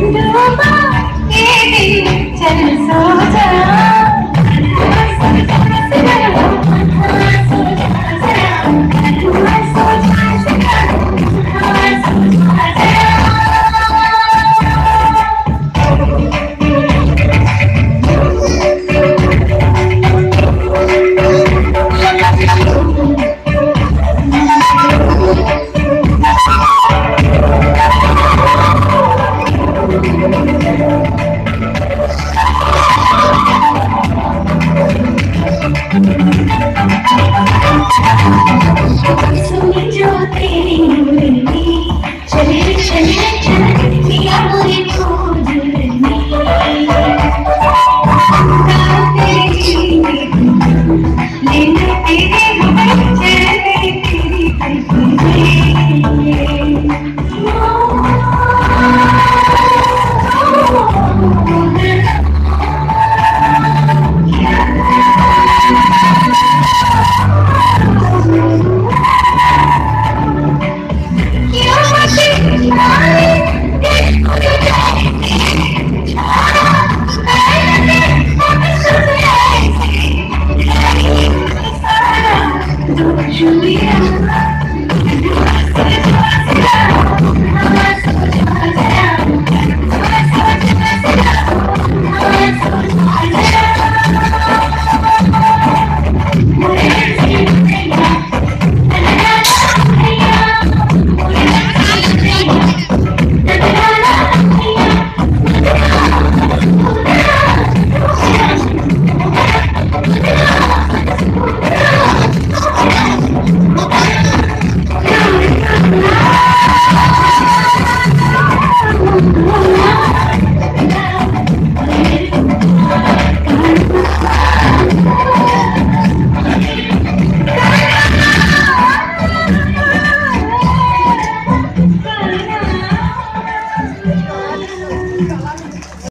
डूबा ये दिल चल सो